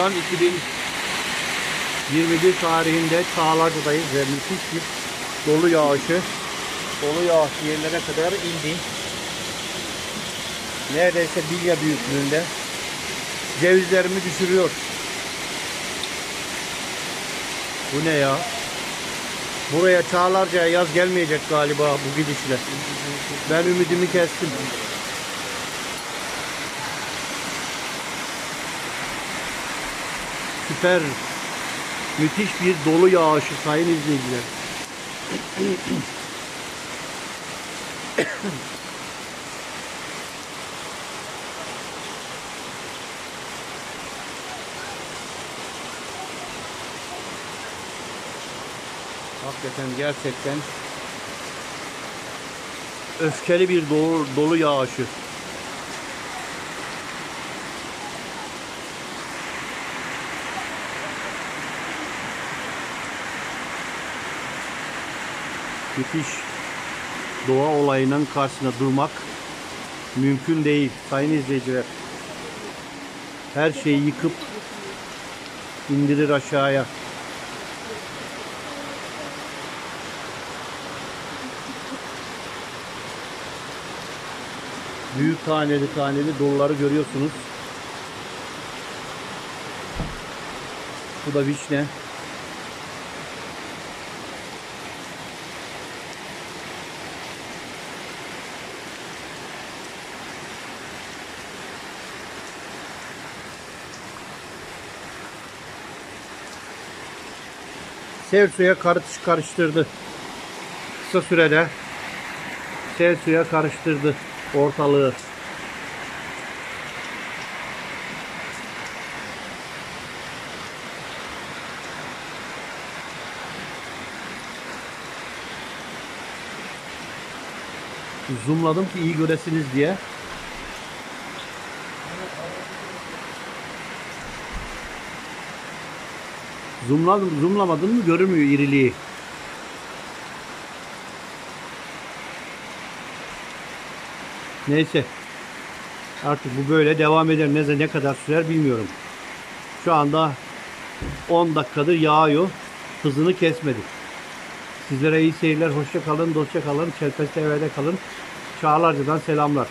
Şu an 2021 tarihinde Çağlarca'dayız ve müthiş bir dolu yağışı. Dolu yağış yerlere kadar indi. Neredeyse bilya büyüklüğünde. Cevizlerimi düşürüyor. Bu ne ya? Buraya Çağlarca'ya yaz gelmeyecek galiba bu gidişle. Ben ümidimi kestim. Süper. Müthiş bir dolu yağışı sayın izleyiciler. Hakikaten gerçekten öfkeli bir dolu, dolu yağışı. Müthiş doğa olayının karşısında durmak mümkün değil sayın izleyiciler. Her şeyi yıkıp indirir aşağıya. Büyük taneli taneli doluları görüyorsunuz. Bu da vişne. Sel suya karış karıştırdı. Kısa sürede sel suya karıştırdı ortalığı. Zoomladım ki iyi göresiniz diye. Zoomladım, zoomlamadım mı görünmüyor iriliği. Neyse. Artık bu böyle devam eder. Ne, ne kadar sürer bilmiyorum. Şu anda 10 dakikadır yağıyor. Hızını kesmedi. Sizlere iyi seyirler. Hoşça kalın, dostça kalın. Çelpeste evde kalın. Çağlarca'dan selamlar.